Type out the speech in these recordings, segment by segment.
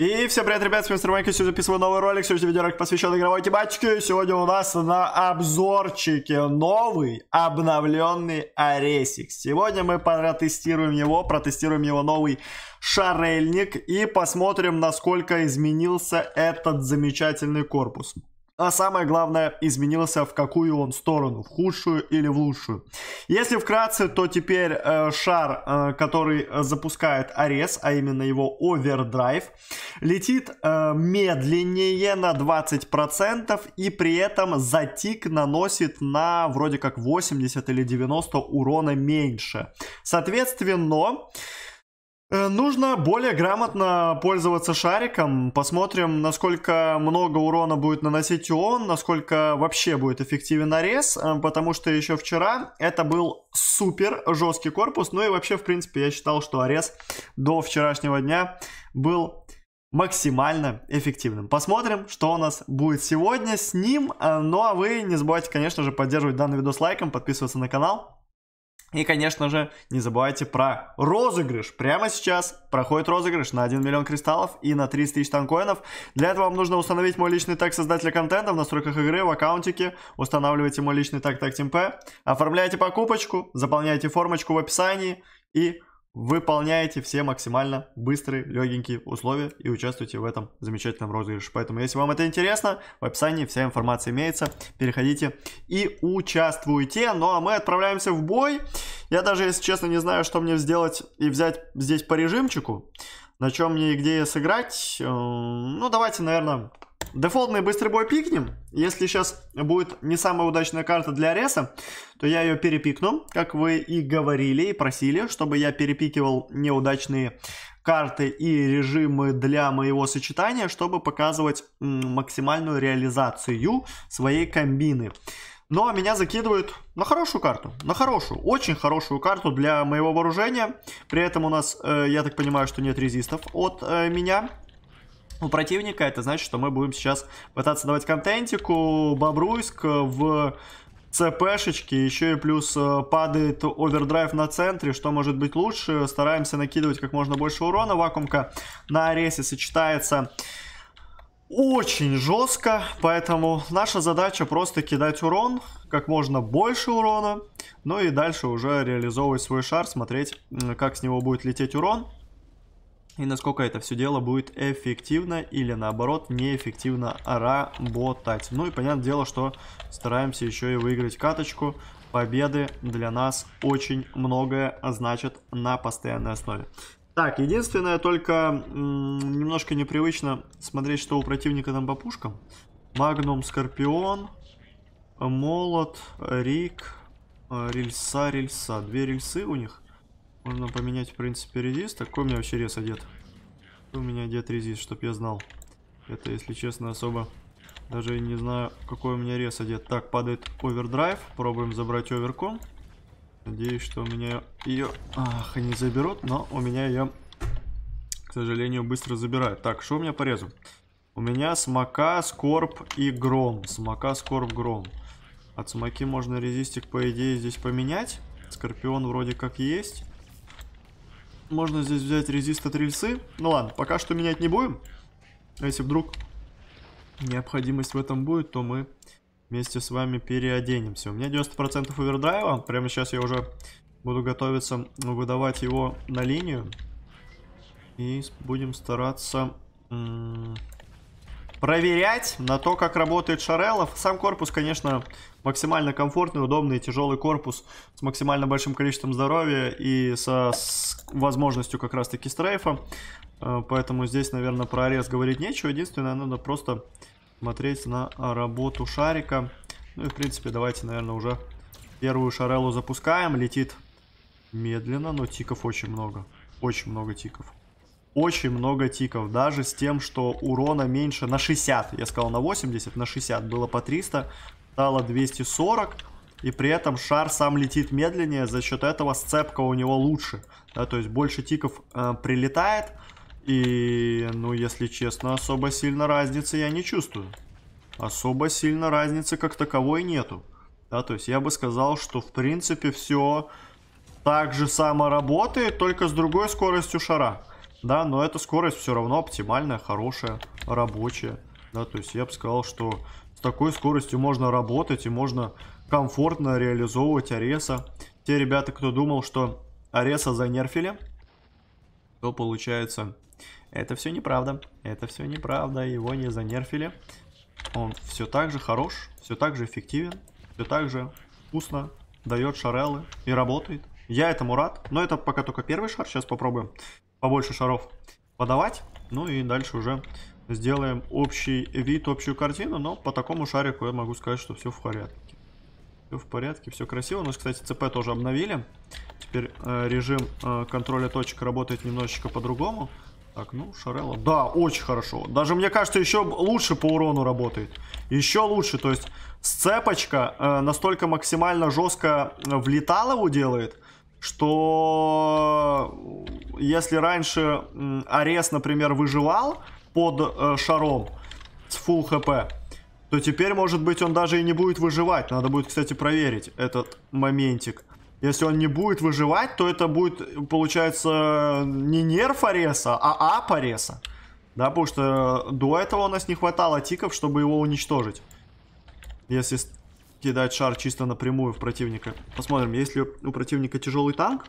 И всем привет, ребят, с вами Мистер Майк, сегодня записываю новый ролик, сегодня видеоролик посвящен игровой тематике. Сегодня у нас на обзорчике новый обновленный Аресик. Сегодня мы протестируем его, протестируем его новый шарельник и посмотрим, насколько изменился этот замечательный корпус. А самое главное, изменился в какую он сторону, в худшую или в лучшую. Если вкратце, то теперь э, шар, э, который запускает Арес, а именно его овердрайв, летит э, медленнее на 20% и при этом затик наносит на вроде как 80 или 90 урона меньше. Соответственно, Э, нужно более грамотно пользоваться шариком. Посмотрим, насколько много урона будет наносить он, насколько вообще будет эффективен нарез, э, потому что еще вчера это был супер жесткий корпус. Ну и вообще, в принципе, я считал, что арез до вчерашнего дня был максимально эффективным. Посмотрим, что у нас будет сегодня с ним. Э, ну а вы не забывайте, конечно же, поддерживать данный видос лайком, подписываться на канал. И, конечно же, не забывайте про розыгрыш. Прямо сейчас проходит розыгрыш на 1 миллион кристаллов и на 30 тысяч танкоинов. Для этого вам нужно установить мой личный тег создателя контента в настройках игры, в аккаунтике. Устанавливайте мой личный тег TagTeamP. Оформляйте покупочку, заполняйте формочку в описании и выполняете все максимально быстрые, легенькие условия и участвуйте в этом замечательном розыгрыше. Поэтому, если вам это интересно, в описании вся информация имеется. Переходите и участвуйте. Ну, а мы отправляемся в бой. Я даже, если честно, не знаю, что мне сделать и взять здесь по режимчику. На чем мне и где сыграть. Эм, ну, давайте, наверное, Дефолтный быстрый бой пикнем. Если сейчас будет не самая удачная карта для Ареса, то я ее перепикну, как вы и говорили, и просили, чтобы я перепикивал неудачные карты и режимы для моего сочетания, чтобы показывать максимальную реализацию своей комбины. Но меня закидывают на хорошую карту, на хорошую, очень хорошую карту для моего вооружения. При этом у нас, э, я так понимаю, что нет резистов от э, меня у противника, это значит, что мы будем сейчас пытаться давать контентику. Бобруйск в ЦПшечки, еще и плюс э, падает овердрайв на центре, что может быть лучше. Стараемся накидывать как можно больше урона. Вакуумка на аресе сочетается очень жестко, поэтому наша задача просто кидать урон, как можно больше урона, ну и дальше уже реализовывать свой шар, смотреть, как с него будет лететь урон и насколько это все дело будет эффективно или наоборот неэффективно работать. Ну и понятное дело, что стараемся еще и выиграть каточку. Победы для нас очень многое значит на постоянной основе. Так, единственное, только немножко непривычно смотреть, что у противника там по пушкам. Магнум, Скорпион, Молот, Рик, э, Рельса, Рельса. Две рельсы у них. Можно поменять, в принципе, резист. Какой у меня вообще рез одет? у меня одет резист, чтоб я знал. Это, если честно, особо даже не знаю, какой у меня рез одет. Так, падает овердрайв. Пробуем забрать оверком. Надеюсь, что у меня ее... Ах, не заберут, но у меня ее, к сожалению, быстро забирают. Так, что у меня по резу? У меня смока, скорб и гром. Смока, скорб, гром. От смоки можно резистик, по идее, здесь поменять. Скорпион вроде как есть. Можно здесь взять резист от рельсы. Ну ладно, пока что менять не будем. А если вдруг необходимость в этом будет, то мы вместе с вами переоденемся. У меня 90% овердрайва. Прямо сейчас я уже буду готовиться выдавать его на линию. И будем стараться проверять на то, как работает Шарелов. Сам корпус, конечно, максимально комфортный, удобный, тяжелый корпус с максимально большим количеством здоровья и со с возможностью как раз-таки стрейфа. Э, поэтому здесь, наверное, про арес говорить нечего. Единственное, надо просто смотреть на работу шарика. Ну и, в принципе, давайте, наверное, уже первую шарелу запускаем. Летит медленно, но тиков очень много. Очень много тиков очень много тиков. Даже с тем, что урона меньше на 60. Я сказал на 80, на 60 было по 300. Стало 240. И при этом шар сам летит медленнее. За счет этого сцепка у него лучше. Да, то есть больше тиков э, прилетает. И, ну, если честно, особо сильно разницы я не чувствую. Особо сильно разницы как таковой нету. Да, то есть я бы сказал, что в принципе все так же само работает, только с другой скоростью шара. Да, но эта скорость все равно оптимальная, хорошая, рабочая, да, то есть я бы сказал, что с такой скоростью можно работать и можно комфортно реализовывать Ареса. Те ребята, кто думал, что Ареса занерфили, то получается, это все неправда, это все неправда, его не занерфили. Он все так же хорош, все так же эффективен, все так же вкусно дает шарелы и работает. Я этому рад, но это пока только первый шар, сейчас попробуем побольше шаров подавать. Ну и дальше уже сделаем общий вид, общую картину. Но по такому шарику я могу сказать, что все в порядке. Все в порядке, все красиво. У нас, кстати, ЦП тоже обновили. Теперь э, режим э, контроля точек работает немножечко по-другому. Так, ну, Шарелла. Да, очень хорошо. Даже, мне кажется, еще лучше по урону работает. Еще лучше. То есть, сцепочка э, настолько максимально жестко влетала его делает, что если раньше Арес, например, выживал под э, шаром с full хп, то теперь, может быть, он даже и не будет выживать. Надо будет, кстати, проверить этот моментик. Если он не будет выживать, то это будет, получается, не нерв Ареса, а ап Ареса. Да, потому что до этого у нас не хватало тиков, чтобы его уничтожить. Если кидать шар чисто напрямую в противника. Посмотрим, если у противника тяжелый танк.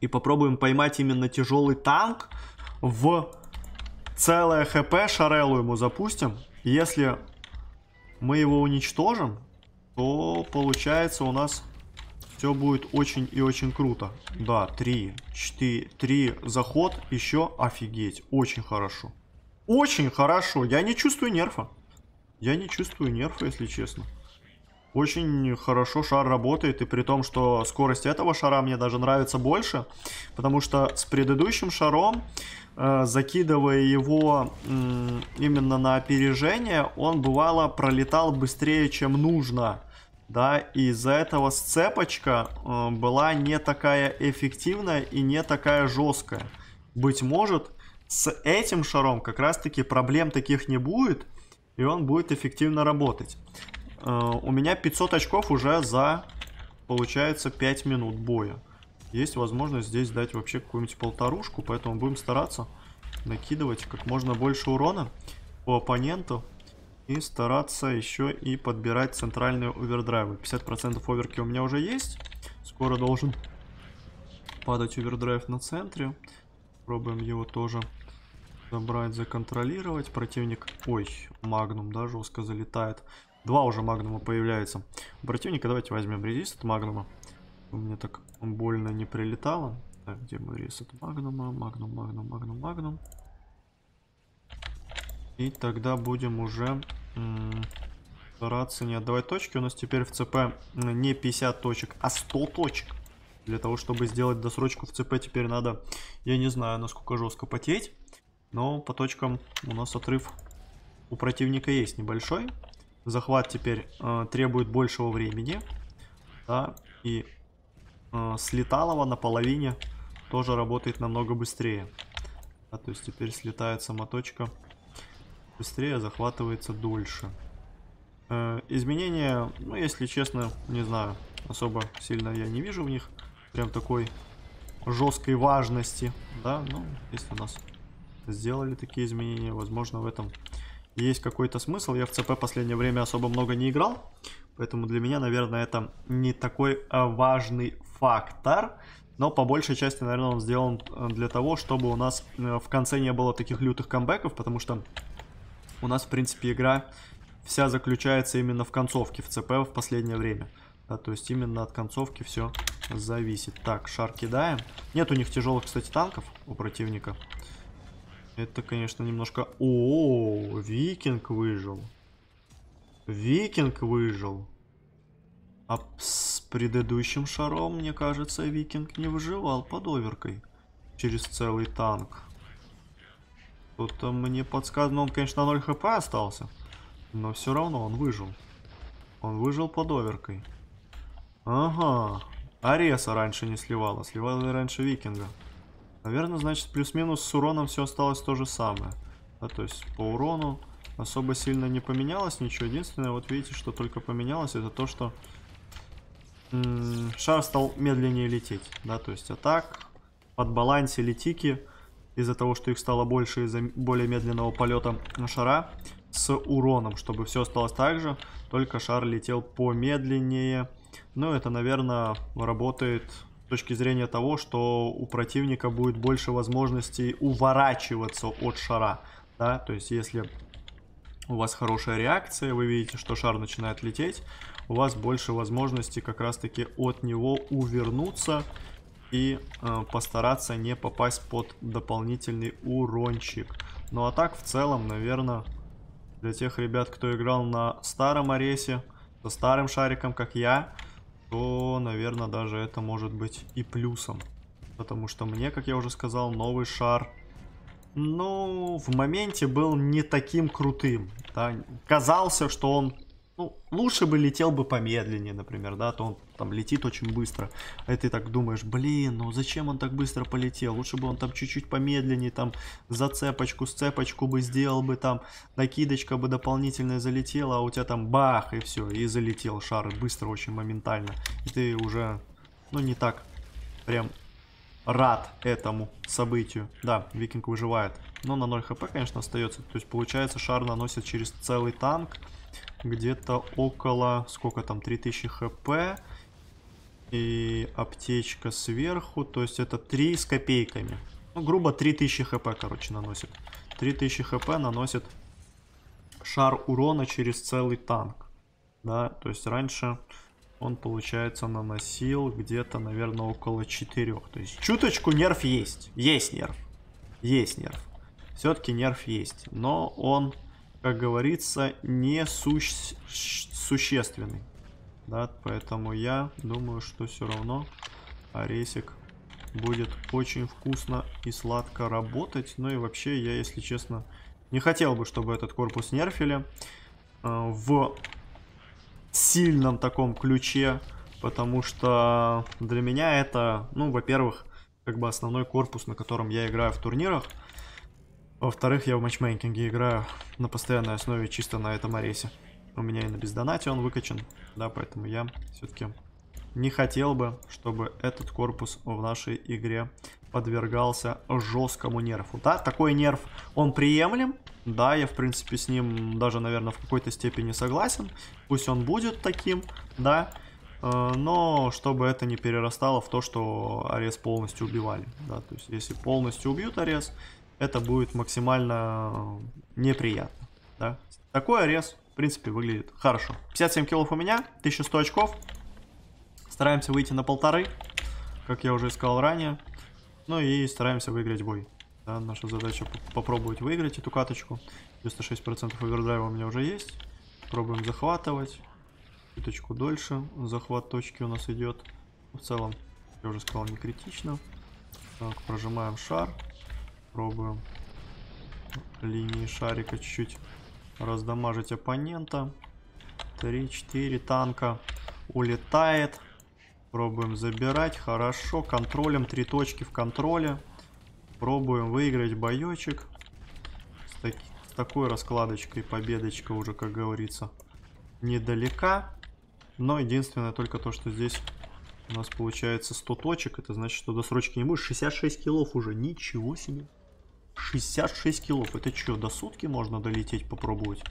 И попробуем поймать именно тяжелый танк в целое хп шарелу ему запустим. Если мы его уничтожим, то получается у нас все будет очень и очень круто. Да, 3, 4, 3 заход, еще офигеть, очень хорошо. Очень хорошо, я не чувствую нерфа. Я не чувствую нерфа, если честно. Очень хорошо шар работает, и при том, что скорость этого шара мне даже нравится больше, потому что с предыдущим шаром, э, закидывая его э, именно на опережение, он бывало пролетал быстрее, чем нужно. Да, и из-за этого сцепочка э, была не такая эффективная и не такая жесткая. Быть может, с этим шаром как раз-таки проблем таких не будет, и он будет эффективно работать. Э, у меня 500 очков уже за, получается, 5 минут боя. Есть возможность здесь дать вообще какую-нибудь полторушку, поэтому будем стараться накидывать как можно больше урона по оппоненту. И стараться еще и подбирать центральные овердрайвы. 50% оверки у меня уже есть. Скоро должен падать овердрайв на центре. Пробуем его тоже забрать, законтролировать. Противник, ой, магнум, да, жестко залетает. Два уже магнума появляется. У противника давайте возьмем резист от магнума. У меня так больно не прилетало. Так, где мой резист от магнума? Магнум, магнум, магнум, магнум. И тогда будем уже стараться не отдавать точки. У нас теперь в ЦП не 50 точек, а 100 точек. Для того, чтобы сделать досрочку в ЦП, теперь надо, я не знаю, насколько жестко потеть. Но по точкам у нас отрыв у противника есть небольшой. Захват теперь э, требует большего времени. Да, и э, с на половине тоже работает намного быстрее. Да, то есть теперь слетает сама точка быстрее, захватывается дольше. Э, изменения, ну, если честно, не знаю, особо сильно я не вижу в них. Прям такой жесткой важности, да, ну, если у нас сделали такие изменения, возможно, в этом есть какой-то смысл. Я в ЦП последнее время особо много не играл, поэтому для меня, наверное, это не такой а, важный фактор. Но по большей части, наверное, он сделан э, для того, чтобы у нас э, в конце не было таких лютых камбэков, потому что у нас, в принципе, игра вся заключается именно в концовке в ЦП в последнее время. Да, то есть именно от концовки все зависит. Так, шар кидаем. Нет у них тяжелых, кстати, танков у противника. Это, конечно, немножко... О, Викинг выжил. Викинг выжил. А с предыдущим шаром, мне кажется, Викинг не выживал под оверкой. Через целый танк. Что-то мне подсказано, он, конечно, 0 хп остался. Но все равно он выжил. Он выжил под оверкой. Ага. Ареса раньше не сливала. Сливала раньше Викинга. Наверное, значит, плюс-минус с уроном все осталось то же самое. Да, то есть по урону особо сильно не поменялось ничего. Единственное, вот видите, что только поменялось, это то, что шар стал медленнее лететь. Да, то есть атак, подбалансили тики, из-за того, что их стало больше из-за более медленного полета шара с уроном, чтобы все осталось так же, только шар летел помедленнее. Ну, это, наверное, работает точки зрения того, что у противника будет больше возможностей уворачиваться от шара, да, то есть если у вас хорошая реакция, вы видите, что шар начинает лететь, у вас больше возможностей как раз-таки от него увернуться и э, постараться не попасть под дополнительный урончик. Ну а так, в целом, наверное, для тех ребят, кто играл на старом аресе, со старым шариком, как я, то, наверное, даже это может быть и плюсом. Потому что мне, как я уже сказал, новый шар, ну, в моменте был не таким крутым. Да? Казался, что он ну, лучше бы летел бы помедленнее, например, да, то он там летит очень быстро. А ты так думаешь, блин, ну зачем он так быстро полетел? Лучше бы он там чуть-чуть помедленнее, там зацепочку, сцепочку бы сделал бы, там накидочка бы дополнительная залетела, а у тебя там бах, и все, и залетел шар быстро, очень моментально. И ты уже, ну не так прям рад этому событию. Да, викинг выживает. Но на 0 хп, конечно, остается. То есть, получается, шар наносит через целый танк где-то около, сколько там, 3000 хп. И аптечка сверху, то есть это 3 с копейками. Ну, грубо 3000 хп, короче, наносит. 3000 хп наносит шар урона через целый танк. Да, то есть раньше он, получается, наносил где-то, наверное, около 4. То есть чуточку нерв есть. Есть нерв. Есть нерв. Все-таки нерв есть. Но он как говорится, не сущ... существенный. Да, поэтому я думаю, что все равно Аресик будет очень вкусно и сладко работать. Ну и вообще, я, если честно, не хотел бы, чтобы этот корпус нерфили э, в сильном таком ключе, потому что для меня это, ну, во-первых, как бы основной корпус, на котором я играю в турнирах. Во-вторых, я в матчмейкинге играю на постоянной основе чисто на этом аресе. У меня и на бездонате он выкачан, да, поэтому я все-таки не хотел бы, чтобы этот корпус в нашей игре подвергался жесткому нерфу. Да, такой нерф, он приемлем, да, я в принципе с ним даже, наверное, в какой-то степени согласен. Пусть он будет таким, да, э, но чтобы это не перерастало в то, что арес полностью убивали, да, то есть если полностью убьют арес, это будет максимально неприятно. Да? Такой арес, в принципе, выглядит хорошо. 57 киллов у меня, 1100 очков. Стараемся выйти на полторы, как я уже сказал ранее. Ну и стараемся выиграть бой. Да, наша задача попробовать выиграть эту каточку. 96% овердрайва у меня уже есть. Пробуем захватывать. Чуточку дольше. Захват точки у нас идет. В целом, я уже сказал, не критично. Так, прожимаем шар. Пробуем линии шарика чуть-чуть раздамажить оппонента. 3-4 танка улетает. Пробуем забирать. Хорошо. Контролем. Три точки в контроле. Пробуем выиграть боечек. С, таки, с такой раскладочкой победочка уже, как говорится, недалека. Но единственное только то, что здесь у нас получается 100 точек. Это значит, что досрочки не будет. 66 килов уже. Ничего себе. 66 килов. Это что, до сутки можно долететь, попробовать?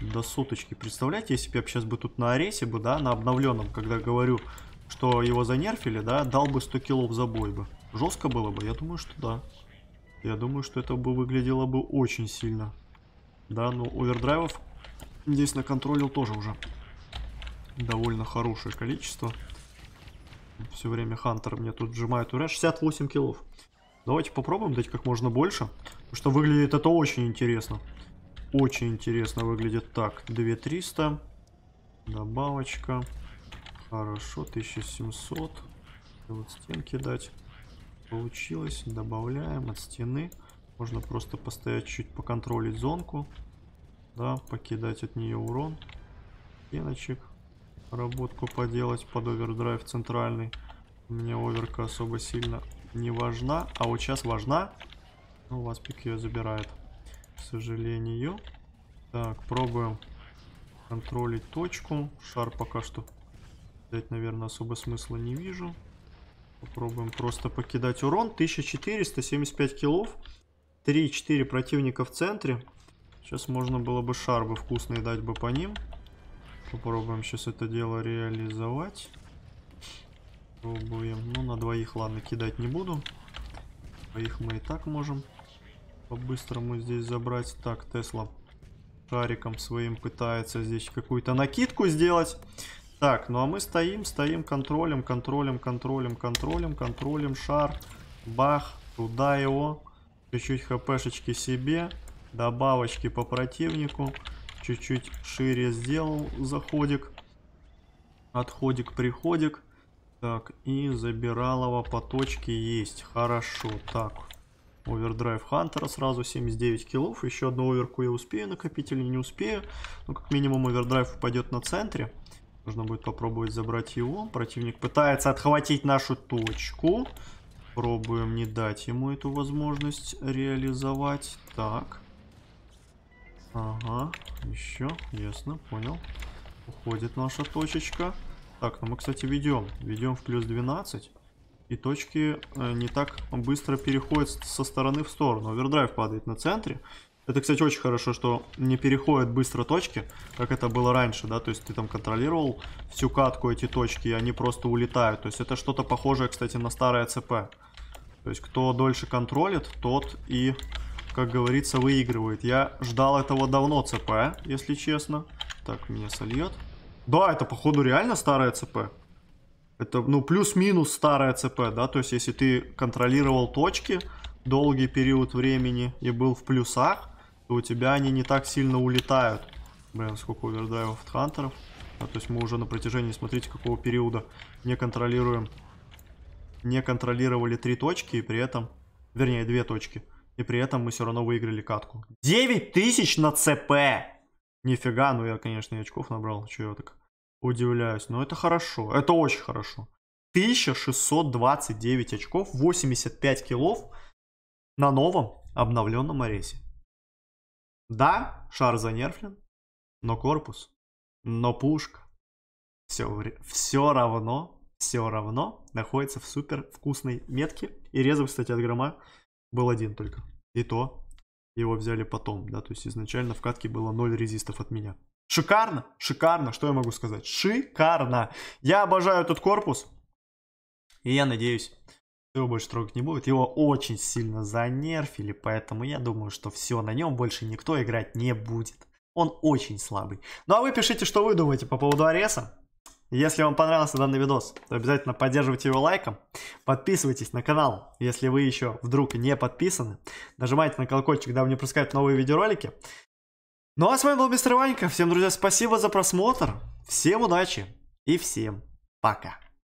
До суточки. Представляете, если бы я сейчас бы тут на аресе бы, да, на обновленном, когда говорю, что его занерфили, да, дал бы 100 килов за бой бы. Жестко было бы? Я думаю, что да. Я думаю, что это бы выглядело бы очень сильно. Да, ну, овердрайвов здесь на контролил тоже уже довольно хорошее количество. Все время Хантер мне тут сжимает уряд. 68 килов. Давайте попробуем дать как можно больше. Потому что выглядит это очень интересно. Очень интересно выглядит так. 2300. Добавочка. Хорошо, 1700. Вот стенки дать. Получилось. Добавляем от стены. Можно просто постоять чуть поконтролить зонку. Да, покидать от нее урон. Стеночек. Работку поделать под овердрайв центральный. У меня оверка особо сильно не важна. А вот сейчас важна. Ну, у вас пик ее забирает. К сожалению. Так, пробуем контролить точку. Шар пока что взять, наверное, особо смысла не вижу. Попробуем просто покидать урон. 1475 киллов. 3-4 противника в центре. Сейчас можно было бы шарбы вкусные дать бы по ним. Попробуем сейчас это дело реализовать. Пробуем. Ну, на двоих, ладно, кидать не буду. Двоих мы и так можем по-быстрому здесь забрать. Так, Тесла шариком своим пытается здесь какую-то накидку сделать. Так, ну а мы стоим, стоим, контролем, контролем, контролем, контролем, контролем, шар. Бах, туда его. Чуть-чуть хпшечки себе. Добавочки по противнику. Чуть-чуть шире сделал заходик. Отходик, приходик. Так, и забиралово по точке есть. Хорошо, так. Овердрайв Хантера сразу 79 киллов. Еще одну оверку я успею накопить или не успею. Ну, как минимум, овердрайв упадет на центре. Нужно будет попробовать забрать его. Противник пытается отхватить нашу точку. Пробуем не дать ему эту возможность реализовать. Так. Ага, еще, ясно, понял. Уходит наша точечка. Так, ну мы, кстати, ведем. Ведем в плюс 12. И точки э, не так быстро переходят со стороны в сторону. Овердрайв падает на центре. Это, кстати, очень хорошо, что не переходят быстро точки, как это было раньше, да, то есть ты там контролировал всю катку эти точки, и они просто улетают. То есть это что-то похожее, кстати, на старое ЦП. То есть кто дольше контролит, тот и, как говорится, выигрывает. Я ждал этого давно ЦП, если честно. Так, меня сольет. Да, это походу реально старая ЦП. Это, ну, плюс-минус старая ЦП, да, то есть если ты контролировал точки долгий период времени и был в плюсах, то у тебя они не так сильно улетают. Блин, сколько овердрайвов от хантеров. А, то есть мы уже на протяжении, смотрите, какого периода не контролируем. Не контролировали три точки и при этом... Вернее, две точки. И при этом мы все равно выиграли катку. 9 тысяч на ЦП! Нифига, ну я, конечно, и очков набрал. Че я так удивляюсь. Но это хорошо. Это очень хорошо. 1629 очков, 85 киллов на новом обновленном аресе. Да, шар занерфлен, но корпус, но пушка. Все, все равно, все равно находится в супер вкусной метке. И резов, кстати, от грома был один только. И то его взяли потом, да, то есть изначально в катке было 0 резистов от меня. Шикарно, шикарно, что я могу сказать? Шикарно. Я обожаю этот корпус. И я надеюсь, его больше трогать не будет. Его очень сильно занерфили, поэтому я думаю, что все, на нем больше никто играть не будет. Он очень слабый. Ну а вы пишите, что вы думаете по поводу Ареса. Если вам понравился данный видос, то обязательно поддерживайте его лайком. Подписывайтесь на канал, если вы еще вдруг не подписаны. Нажимайте на колокольчик, дабы не пропускать новые видеоролики. Ну а с вами был Мистер Ванька. Всем, друзья, спасибо за просмотр. Всем удачи и всем пока.